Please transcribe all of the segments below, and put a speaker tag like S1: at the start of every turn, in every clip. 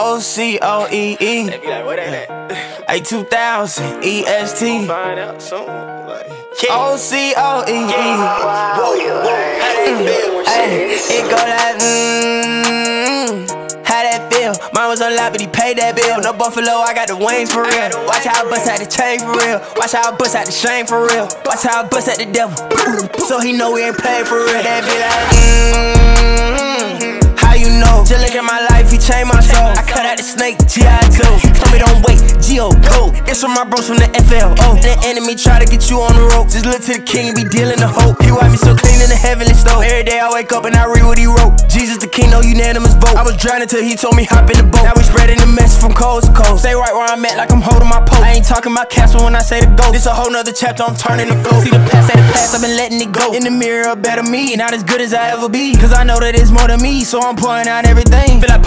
S1: O C O E E.
S2: They be like, what that at?
S1: A 2000 EST.
S2: Find out soon. Like,
S1: O C O E E.
S2: Whoa, whoa. How they feel when
S1: Ay,
S2: shit?
S1: it go like, mmm. How that feel? Mine was on lot, but he paid that bill. No Buffalo, I got the wings for real. Watch how I bust out the chain for real. Watch how I bust out the shame for real. Watch how I bust out the devil. So he know we ain't paid for real. That be like, mmm. How you know? Just look at my the snake, G.I. Joe. Told me don't wait, G.O. Go. It's from my bros from the FLO. The enemy try to get you on the rope. Just look to the king and be dealing the hope. He wipe me so clean in the heavenly stove. Every day I wake up and I read what he wrote. Jesus the king, no unanimous vote. I was drowning till he told me hop in the boat. Now we spreading the message from coast to coast. Stay right where I'm at like I'm holding my post. I ain't talking about castle when I say the go. This a whole nother chapter, I'm turning the flow. See the past, say the past, I've been letting it go. In the mirror, a better me, not as good as I ever be. Cause I know that it's more than me, so I'm pouring out everything. Feel like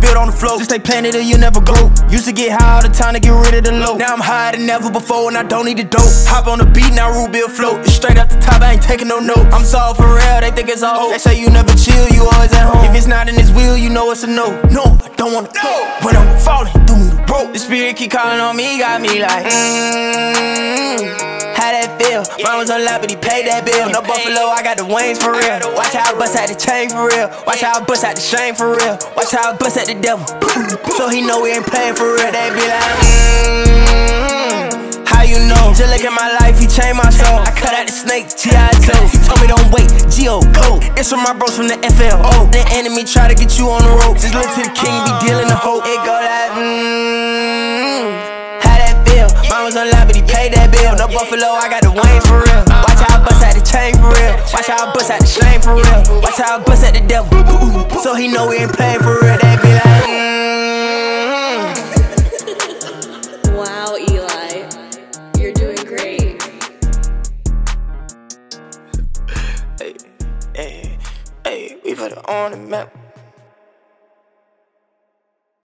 S1: the cup like it spilled on the floor. Just stay planted or you never go. Used to get high all the time to get rid of the low. Now I'm higher than ever before and I don't need the dope. Hop on the beat, now Ruby float. It's straight up the top, I ain't taking no note. I'm soft for real, they think it's a hoe. They say you never chill, you always at home. If it's not in his wheel, you know it's a no. No, I don't wanna go. When I'm falling, do me the rope. The spirit keep calling on me, got me like, mmm. How that feel? Mine was on lot, but he paid that bill. No Buffalo, I got the wings for real. Watch how I bust out the chain for real. Watch how I bust out the shame for real. Watch how I bust out the devil. So he know we ain't playing for real. They be like, mmm. How you know? Just look at my life, he changed my soul. I cut out the snake, G.I. Joe. He told me don't wait, G.O. Go. It's from my bros from the FLO. The enemy try to get you on the rope. Just look to the king, be dealing the hope. It go that bill. No Buffalo, I got the wings for real. Watch how I bust out the chain for real. Watch how I bust out the shame for real. Watch how I bust out the devil. So he know we ain't playing for real. They be like, mmm.
S3: Wow, Eli. You're doing great.
S1: Hey, hey, hey, we put it on the map.